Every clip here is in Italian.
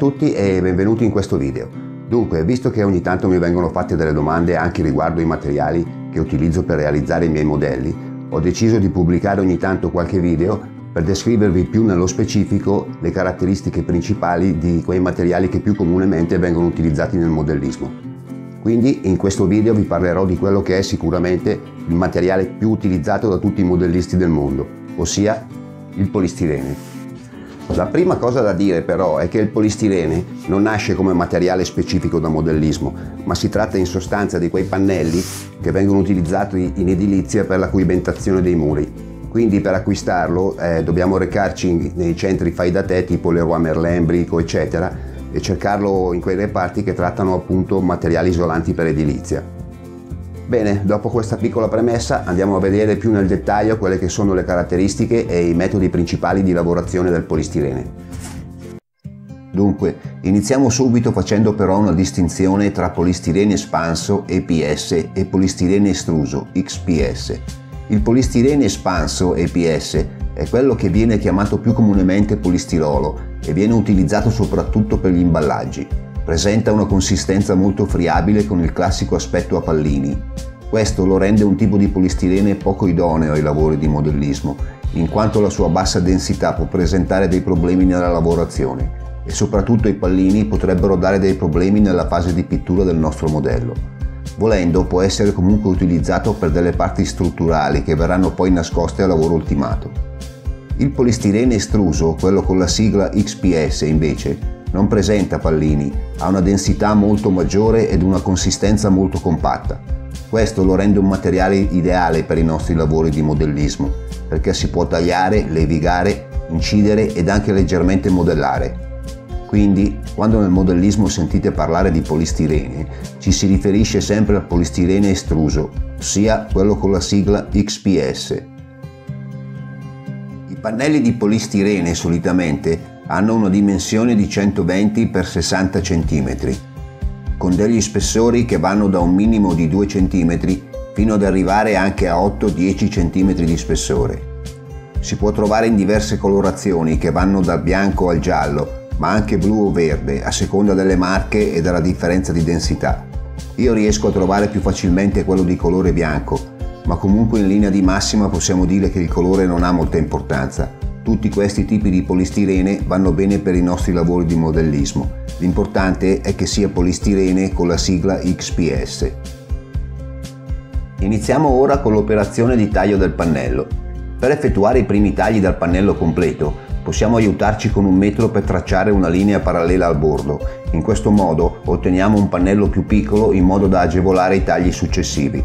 Tutti e benvenuti in questo video. Dunque, visto che ogni tanto mi vengono fatte delle domande anche riguardo i materiali che utilizzo per realizzare i miei modelli, ho deciso di pubblicare ogni tanto qualche video per descrivervi più nello specifico le caratteristiche principali di quei materiali che più comunemente vengono utilizzati nel modellismo. Quindi in questo video vi parlerò di quello che è sicuramente il materiale più utilizzato da tutti i modellisti del mondo, ossia il polistirene. La prima cosa da dire però è che il polistirene non nasce come materiale specifico da modellismo, ma si tratta in sostanza di quei pannelli che vengono utilizzati in edilizia per la cuibentazione dei muri. Quindi per acquistarlo eh, dobbiamo recarci nei centri fai da te tipo Leroy Merlin, Brico eccetera e cercarlo in quei reparti che trattano appunto materiali isolanti per edilizia. Bene, dopo questa piccola premessa andiamo a vedere più nel dettaglio quelle che sono le caratteristiche e i metodi principali di lavorazione del polistirene. Dunque, iniziamo subito facendo però una distinzione tra polistirene espanso EPS e polistirene estruso XPS. Il polistirene espanso EPS è quello che viene chiamato più comunemente polistirolo e viene utilizzato soprattutto per gli imballaggi. Presenta una consistenza molto friabile con il classico aspetto a pallini. Questo lo rende un tipo di polistirene poco idoneo ai lavori di modellismo, in quanto la sua bassa densità può presentare dei problemi nella lavorazione e soprattutto i pallini potrebbero dare dei problemi nella fase di pittura del nostro modello. Volendo può essere comunque utilizzato per delle parti strutturali che verranno poi nascoste al lavoro ultimato. Il polistirene estruso, quello con la sigla XPS invece, non presenta pallini, ha una densità molto maggiore ed una consistenza molto compatta. Questo lo rende un materiale ideale per i nostri lavori di modellismo, perché si può tagliare, levigare, incidere ed anche leggermente modellare. Quindi, quando nel modellismo sentite parlare di polistirene, ci si riferisce sempre al polistirene estruso, ossia quello con la sigla XPS, pannelli di polistirene solitamente hanno una dimensione di 120 x 60 cm, con degli spessori che vanno da un minimo di 2 cm fino ad arrivare anche a 8-10 cm di spessore. Si può trovare in diverse colorazioni che vanno dal bianco al giallo, ma anche blu o verde, a seconda delle marche e della differenza di densità. Io riesco a trovare più facilmente quello di colore bianco, ma comunque in linea di massima possiamo dire che il colore non ha molta importanza. Tutti questi tipi di polistirene vanno bene per i nostri lavori di modellismo. L'importante è che sia polistirene con la sigla XPS. Iniziamo ora con l'operazione di taglio del pannello. Per effettuare i primi tagli dal pannello completo possiamo aiutarci con un metro per tracciare una linea parallela al bordo. In questo modo otteniamo un pannello più piccolo in modo da agevolare i tagli successivi.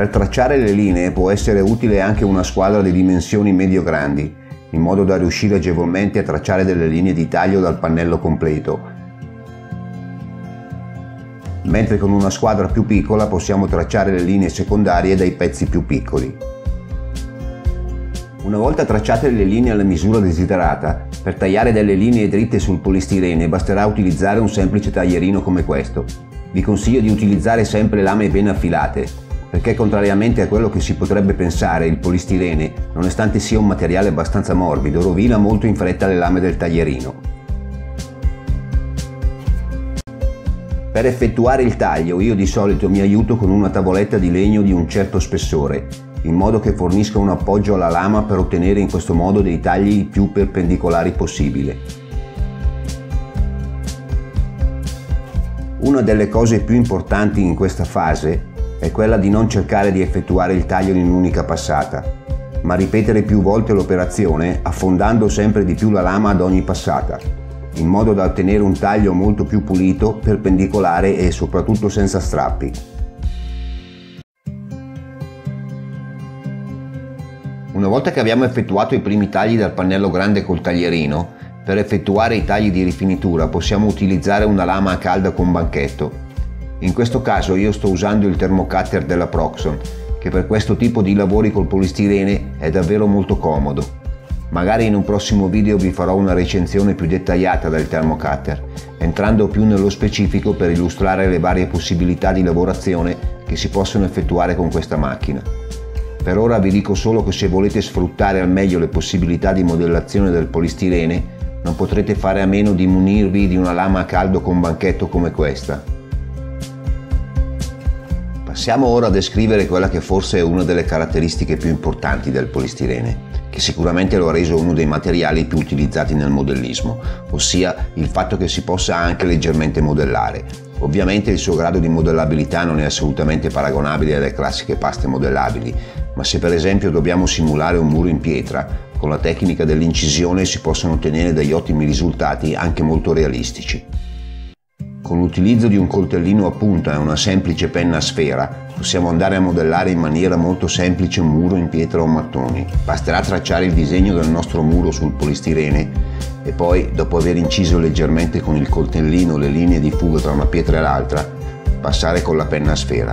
Per tracciare le linee può essere utile anche una squadra di dimensioni medio-grandi, in modo da riuscire agevolmente a tracciare delle linee di taglio dal pannello completo, mentre con una squadra più piccola possiamo tracciare le linee secondarie dai pezzi più piccoli. Una volta tracciate le linee alla misura desiderata, per tagliare delle linee dritte sul polistirene basterà utilizzare un semplice taglierino come questo. Vi consiglio di utilizzare sempre lame ben affilate, perché contrariamente a quello che si potrebbe pensare, il polistirene, nonostante sia un materiale abbastanza morbido, rovina molto in fretta le lame del taglierino. Per effettuare il taglio io di solito mi aiuto con una tavoletta di legno di un certo spessore, in modo che fornisca un appoggio alla lama per ottenere in questo modo dei tagli il più perpendicolari possibile. Una delle cose più importanti in questa fase è quella di non cercare di effettuare il taglio in un'unica passata, ma ripetere più volte l'operazione affondando sempre di più la lama ad ogni passata, in modo da ottenere un taglio molto più pulito, perpendicolare e soprattutto senza strappi. Una volta che abbiamo effettuato i primi tagli dal pannello grande col taglierino, per effettuare i tagli di rifinitura possiamo utilizzare una lama a calda con banchetto in questo caso io sto usando il termocutter della Proxon, che per questo tipo di lavori col polistirene è davvero molto comodo. Magari in un prossimo video vi farò una recensione più dettagliata del termocutter, entrando più nello specifico per illustrare le varie possibilità di lavorazione che si possono effettuare con questa macchina. Per ora vi dico solo che se volete sfruttare al meglio le possibilità di modellazione del polistirene, non potrete fare a meno di munirvi di una lama a caldo con banchetto come questa. Passiamo ora a descrivere quella che forse è una delle caratteristiche più importanti del polistirene, che sicuramente lo ha reso uno dei materiali più utilizzati nel modellismo, ossia il fatto che si possa anche leggermente modellare. Ovviamente il suo grado di modellabilità non è assolutamente paragonabile alle classiche paste modellabili, ma se per esempio dobbiamo simulare un muro in pietra, con la tecnica dell'incisione si possono ottenere degli ottimi risultati anche molto realistici. Con l'utilizzo di un coltellino a punta e una semplice penna a sfera possiamo andare a modellare in maniera molto semplice un muro in pietra o mattoni. Basterà tracciare il disegno del nostro muro sul polistirene e poi, dopo aver inciso leggermente con il coltellino le linee di fuga tra una pietra e l'altra, passare con la penna a sfera.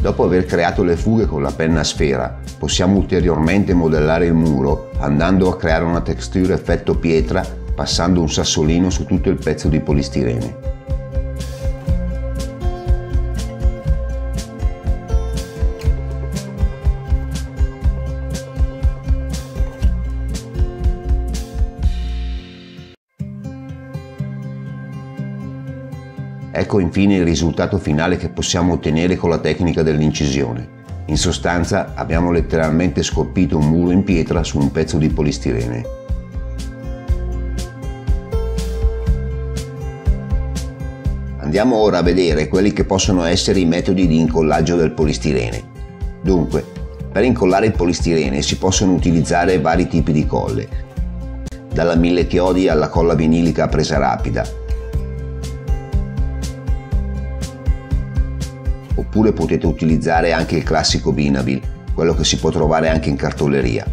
Dopo aver creato le fughe con la penna a sfera, possiamo ulteriormente modellare il muro andando a creare una texture effetto pietra passando un sassolino su tutto il pezzo di polistirene. Ecco infine il risultato finale che possiamo ottenere con la tecnica dell'incisione. In sostanza abbiamo letteralmente scolpito un muro in pietra su un pezzo di polistirene. Andiamo ora a vedere quelli che possono essere i metodi di incollaggio del polistirene. Dunque, per incollare il polistirene si possono utilizzare vari tipi di colle, dalla mille chiodi alla colla vinilica a presa rapida, oppure potete utilizzare anche il classico Binabil, quello che si può trovare anche in cartoleria.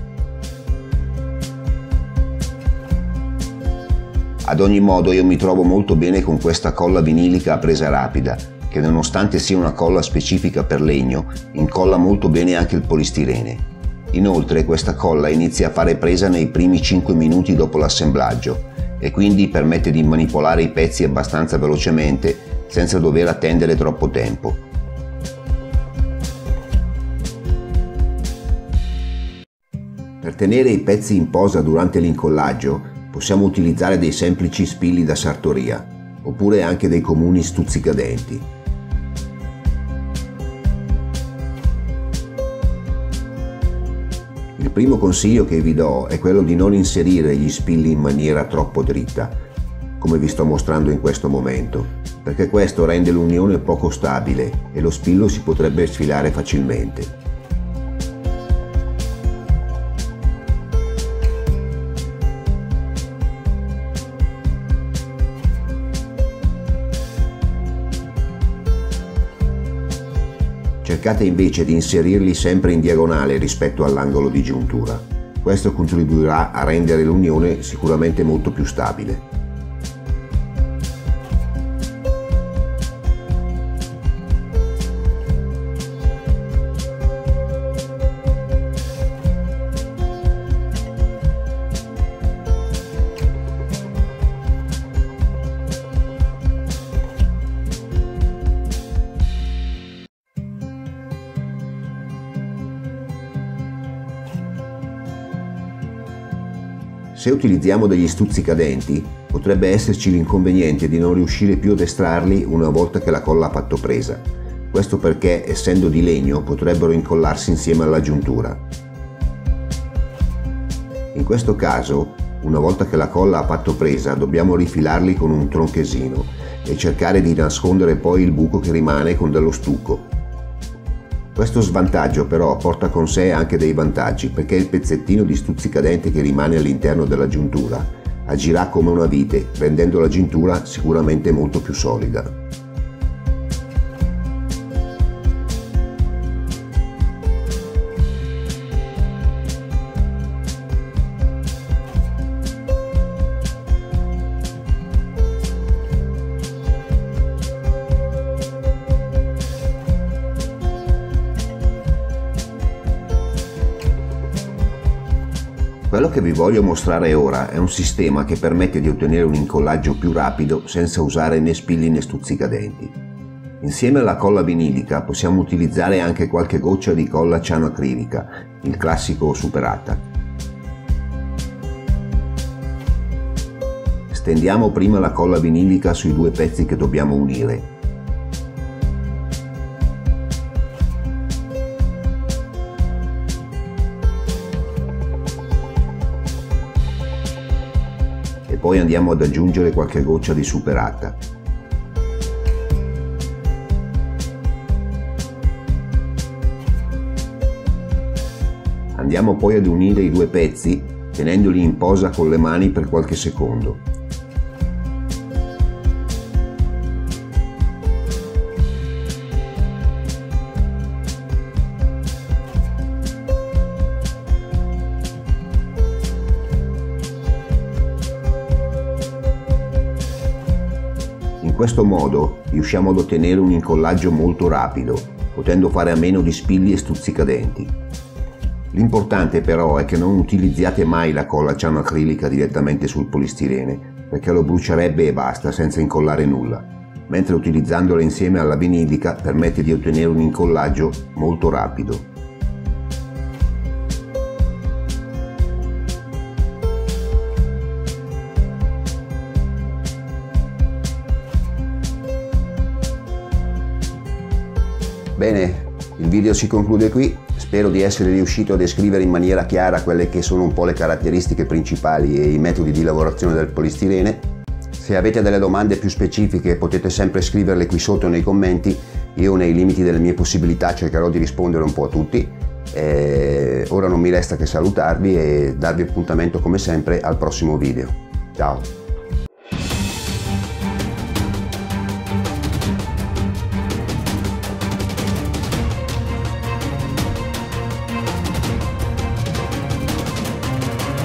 Ad ogni modo io mi trovo molto bene con questa colla vinilica a presa rapida, che nonostante sia una colla specifica per legno, incolla molto bene anche il polistirene. Inoltre questa colla inizia a fare presa nei primi 5 minuti dopo l'assemblaggio e quindi permette di manipolare i pezzi abbastanza velocemente senza dover attendere troppo tempo. Tenere i pezzi in posa durante l'incollaggio possiamo utilizzare dei semplici spilli da sartoria, oppure anche dei comuni stuzzicadenti. Il primo consiglio che vi do è quello di non inserire gli spilli in maniera troppo dritta, come vi sto mostrando in questo momento, perché questo rende l'unione poco stabile e lo spillo si potrebbe sfilare facilmente. Cercate invece di inserirli sempre in diagonale rispetto all'angolo di giuntura, Questo contribuirà a rendere l'unione sicuramente molto più stabile. Se utilizziamo degli stuzzicadenti, potrebbe esserci l'inconveniente di non riuscire più ad estrarli una volta che la colla ha fatto presa. Questo perché, essendo di legno, potrebbero incollarsi insieme alla giuntura. In questo caso, una volta che la colla ha fatto presa, dobbiamo rifilarli con un tronchesino e cercare di nascondere poi il buco che rimane con dello stucco, questo svantaggio però porta con sé anche dei vantaggi perché il pezzettino di stuzzicadente che rimane all'interno della giuntura agirà come una vite rendendo la giuntura sicuramente molto più solida. Che vi voglio mostrare ora è un sistema che permette di ottenere un incollaggio più rapido senza usare né spilli né stuzzicadenti. Insieme alla colla vinilica possiamo utilizzare anche qualche goccia di colla cianoacrilica, il classico superata. Stendiamo prima la colla vinilica sui due pezzi che dobbiamo unire poi andiamo ad aggiungere qualche goccia di superata. Andiamo poi ad unire i due pezzi tenendoli in posa con le mani per qualche secondo. Questo modo riusciamo ad ottenere un incollaggio molto rapido, potendo fare a meno di spilli e stuzzicadenti. L'importante però è che non utilizziate mai la colla cianoacrilica direttamente sul polistirene, perché lo brucierebbe e basta senza incollare nulla, mentre utilizzandola insieme alla vinilica permette di ottenere un incollaggio molto rapido. Bene, il video si conclude qui, spero di essere riuscito a descrivere in maniera chiara quelle che sono un po' le caratteristiche principali e i metodi di lavorazione del polistirene. Se avete delle domande più specifiche potete sempre scriverle qui sotto nei commenti, io nei limiti delle mie possibilità cercherò di rispondere un po' a tutti. E ora non mi resta che salutarvi e darvi appuntamento come sempre al prossimo video. Ciao!